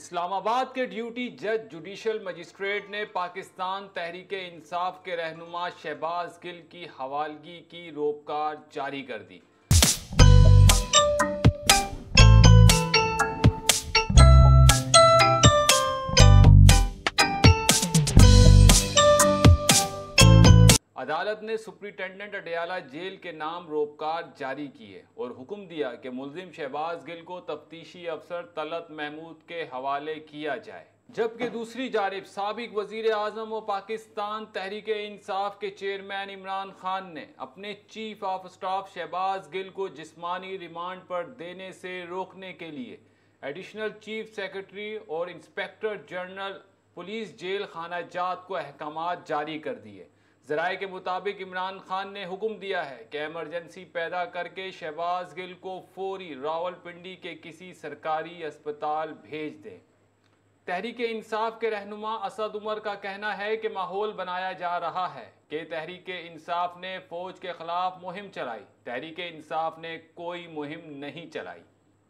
इस्लामाबाद के ड्यूटी जज judicial magistrate ने पाकिस्तान तहरीक इंसाफ के रहनुमा शहबाज गिल की हवालगी की रोपकार जारी कर दी। अदालत ने सुप्रिंटेंडेंट अडयाला जेल के नाम रोपकार जारी किए और हुक्म दिया कि मुलजिम शहबाज गिल को तफ्तीशी अफसर तलत महमूद के हवाले किया जाए। जबकि दूसरी जानब सबक वज़ीर अजम और पाकिस्तान तहरीक इंसाफ के चेयरमैन इमरान खान ने अपने chief of staff Shahbaz Gill को जिस्मानी रिमांड पर देने से रोकने के लिए एडिशनल चीफ सेक्रेटरी और इंस्पेक्टर जनरल पुलिस जेल खाना जात को अहकाम जारी कर दिए। जराये के मुताबिक इमरान खान ने हुक्म दिया है कि एमरजेंसी पैदा करके शहबाज गिल को फौरी रावलपिंडी के किसी सरकारी अस्पताल भेज दें। तहरीक इंसाफ के रहनुमा असद उमर का कहना है कि माहौल बनाया जा रहा है कि तहरीक इंसाफ ने फौज के खिलाफ मुहिम चलाई। तहरीक इंसाफ ने कोई मुहिम नहीं चलाई।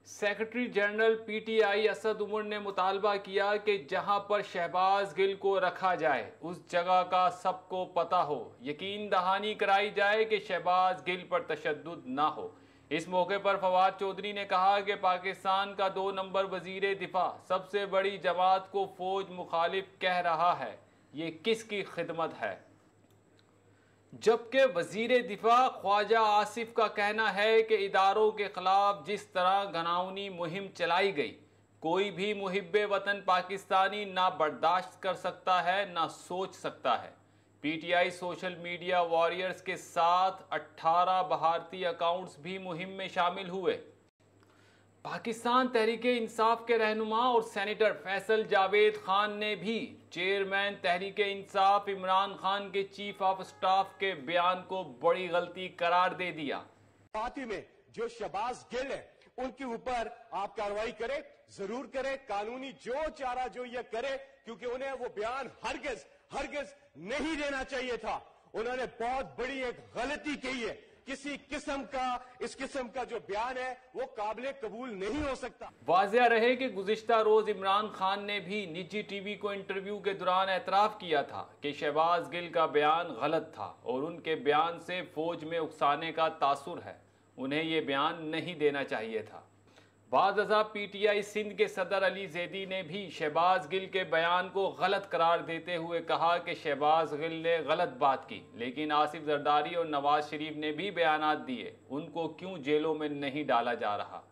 Secretary general PTI Asad Umar ने मुतालबा किया कि जहाँ पर शहबाज गिल को रखा जाए, उस जगह का सबको पता हो। यकीन दहानी कराई जाए कि शहबाज गिल पर तशद ना हो। इस मौके पर फवाद चौधरी ने कहा कि पाकिस्तान का दो नंबर वज़ीर दिफा सबसे बड़ी जमात को फौज मुखालिफ कह रहा है। ये किसकी खिदमत है? जबकि वज़ीर दिफा ख्वाजा आसिफ का कहना है कि इदारों के खिलाफ जिस तरह गनावनी मुहिम चलाई गई, कोई भी मुहब वतन पाकिस्तानी ना बर्दाश्त कर सकता है, ना सोच सकता है। पीटीआई सोशल मीडिया वॉरियर्स के साथ 18 भारतीय अकाउंट्स भी मुहिम में शामिल हुए। पाकिस्तान तहरीक इंसाफ के रहनुमा और सेनेटर फैसल जावेद खान ने भी चेयरमैन तहरीक इंसाफ इमरान खान के चीफ ऑफ़ स्टाफ के बयान को बड़ी गलती करार दे दिया। पार्टी में जो शबाज गिल है, उनके ऊपर आप कार्रवाई करें, ज़रूर करें, कानूनी जो चारा जो ये करे, क्योंकि उन्हें वो बयान हरगिज हरगिज नहीं देना चाहिए था। उन्होंने बहुत बड़ी एक गलती की है। किसी किस्म का, इस किस्म का जो बयान है, वो काबिल कबूल नहीं हो सकता। वाजिया रहे कि गुजशत रोज इमरान खान ने भी निजी टीवी को इंटरव्यू के दौरान एतराफ किया था कि शहबाज गिल का बयान गलत था और उनके बयान से फौज में उकसाने का तासुर है। उन्हें ये बयान नहीं देना चाहिए था। बाद पी टी आई सिंध के सदर अली जैदी ने भी शहबाज गिल के बयान को गलत करार देते हुए कहा कि शहबाज गिल ने गलत बात की। लेकिन आसिफ जरदारी और नवाज़ शरीफ ने भी बयान दिए। उनको क्यों जेलों में नहीं डाला जा रहा?